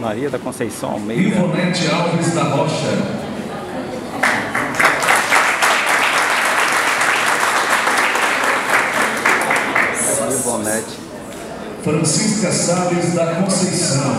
Maria da Conceição Almeida. Ivonete Alves da Rocha. Ivonete. Francisca Salles da Conceição.